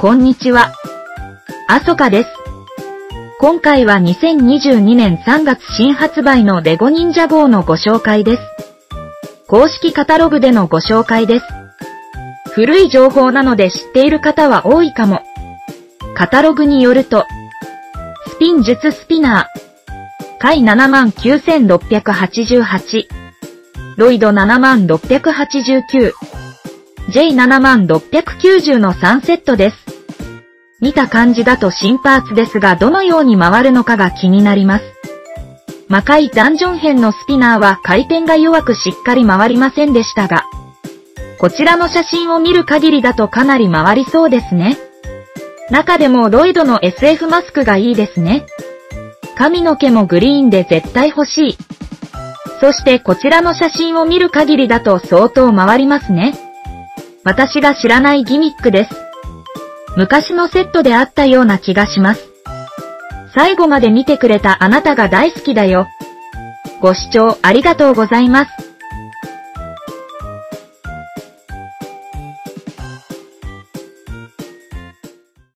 こんにちは。あそかです。今回は2022年3月新発売のレゴ忍者号のご紹介です。公式カタログでのご紹介です。古い情報なので知っている方は多いかも。カタログによると、スピン術スピナー、回79,688、ロイド7689、J7690 の3セットです。見た感じだと新パーツですがどのように回るのかが気になります。魔界ダンジョン編のスピナーは回転が弱くしっかり回りませんでしたが、こちらの写真を見る限りだとかなり回りそうですね。中でもロイドの SF マスクがいいですね。髪の毛もグリーンで絶対欲しい。そしてこちらの写真を見る限りだと相当回りますね。私が知らないギミックです。昔のセットであったような気がします。最後まで見てくれたあなたが大好きだよ。ご視聴ありがとうございます。